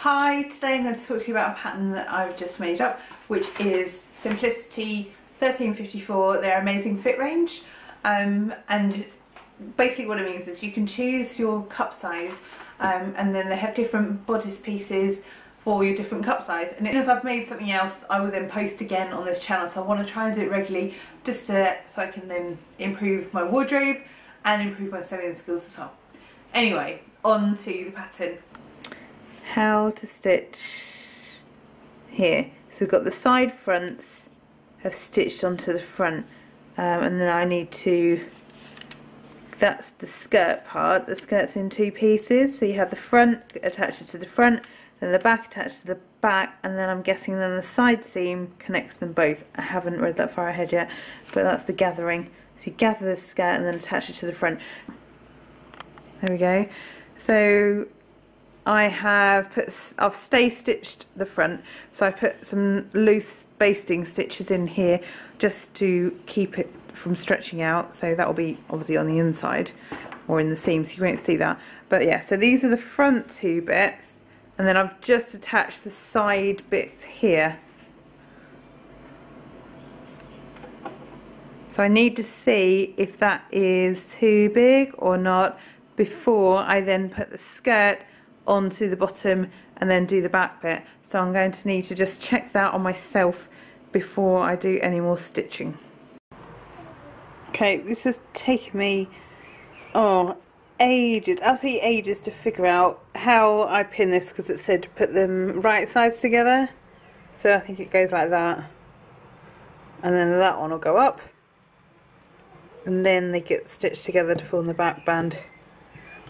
Hi, today I'm going to talk to you about a pattern that I've just made up, which is Simplicity 1354, their amazing fit range. Um, and basically what it means is you can choose your cup size um, and then they have different bodice pieces for your different cup size and as I've made something else I will then post again on this channel so I want to try and do it regularly just to, so I can then improve my wardrobe and improve my sewing skills as well. Anyway, on to the pattern. How to stitch here. So we've got the side fronts have stitched onto the front um, and then I need to that's the skirt part. The skirt's in two pieces. So you have the front attaches to the front then the back attached to the back and then I'm guessing then the side seam connects them both. I haven't read that far ahead yet but that's the gathering. So you gather the skirt and then attach it to the front. There we go. So I have put I've stay stitched the front so I put some loose basting stitches in here just to keep it from stretching out so that will be obviously on the inside or in the seam so you won't see that. But yeah so these are the front two bits and then I've just attached the side bits here. So I need to see if that is too big or not before I then put the skirt onto the bottom and then do the back bit. So I'm going to need to just check that on myself before I do any more stitching. Okay, this has taken me, oh, ages, absolutely ages to figure out how I pin this because it said put them right sides together. So I think it goes like that. And then that one will go up. And then they get stitched together to form the back band.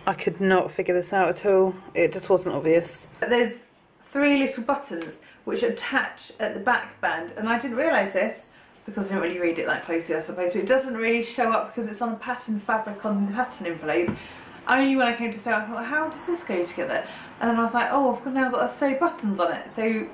I could not figure this out at all. It just wasn't obvious. There's three little buttons which attach at the back band and I didn't realise this because I didn't really read it that closely I suppose it doesn't really show up because it's on a pattern fabric on the pattern envelope only when I came to sew I thought how does this go together and then I was like oh I've now got to sew buttons on it so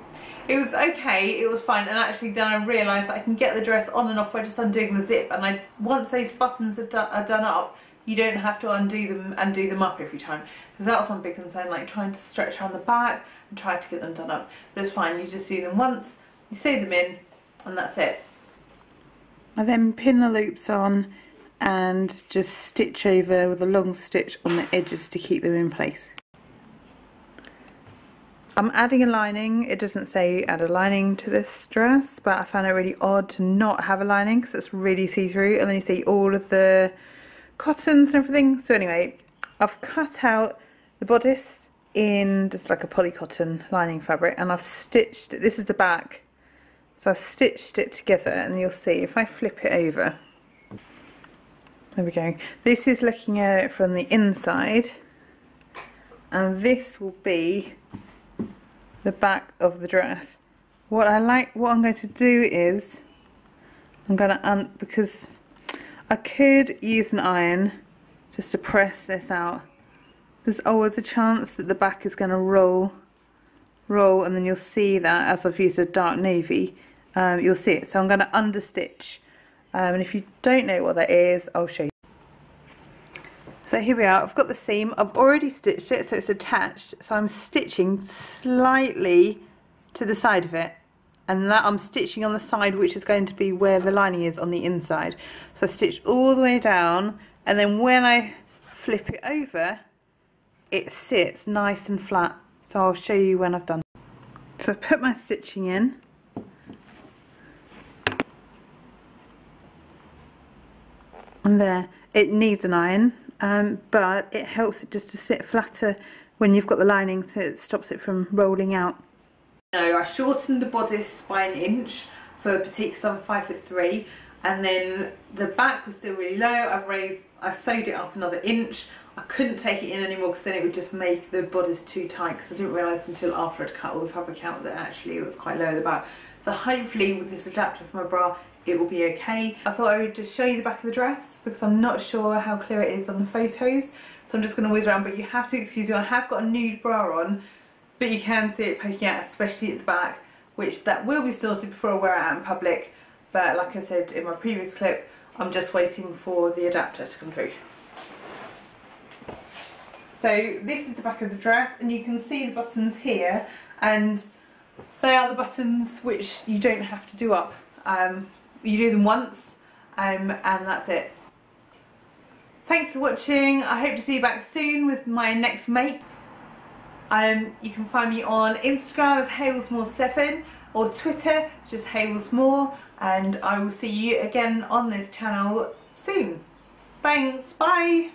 it was okay it was fine and actually then I realised I can get the dress on and off by just undoing the zip and I once those buttons are done, are done up you don't have to undo them and do them up every time because that was one big concern like trying to stretch around the back and try to get them done up but it's fine you just do them once you sew them in and that's it I then pin the loops on and just stitch over with a long stitch on the edges to keep them in place I'm adding a lining. It doesn't say add a lining to this dress, but I found it really odd to not have a lining because it's really see-through. And then you see all of the cottons and everything. So anyway, I've cut out the bodice in just like a poly cotton lining fabric and I've stitched, this is the back, so I've stitched it together and you'll see if I flip it over, there we go, this is looking at it from the inside and this will be the back of the dress. What I like, what I'm going to do is, I'm going to, because I could use an iron just to press this out. There's always a chance that the back is going to roll, roll, and then you'll see that as I've used a dark navy, um, you'll see it. So I'm going to understitch, um, and if you don't know what that is, I'll show you. So here we are, I've got the seam, I've already stitched it so it's attached, so I'm stitching slightly to the side of it and that I'm stitching on the side which is going to be where the lining is on the inside. So I stitch all the way down and then when I flip it over it sits nice and flat so I'll show you when I've done. So I put my stitching in and there it needs an iron um, but it helps it just to sit flatter when you've got the lining so it stops it from rolling out. No, I shortened the bodice by an inch for petite because I'm five foot three and then the back was still really low. I've raised, I sewed it up another inch. I couldn't take it in anymore because then it would just make the bodice too tight because I didn't realise until after I'd cut all the fabric out that actually it was quite low at the back. So hopefully with this adapter for my bra it will be okay. I thought I would just show you the back of the dress because I'm not sure how clear it is on the photos. So I'm just going to whiz around but you have to excuse me, I have got a nude bra on but you can see it poking out especially at the back which that will be sorted before I wear it out in public but like I said in my previous clip I'm just waiting for the adapter to come through. So this is the back of the dress and you can see the buttons here and they are the buttons which you don't have to do up. Um, you do them once um, and that's it. Thanks for watching. I hope to see you back soon with my next make. Um, you can find me on Instagram as Halesmore7 or Twitter, it's just Halesmore and I will see you again on this channel soon. Thanks, bye!